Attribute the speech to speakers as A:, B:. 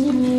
A: 你。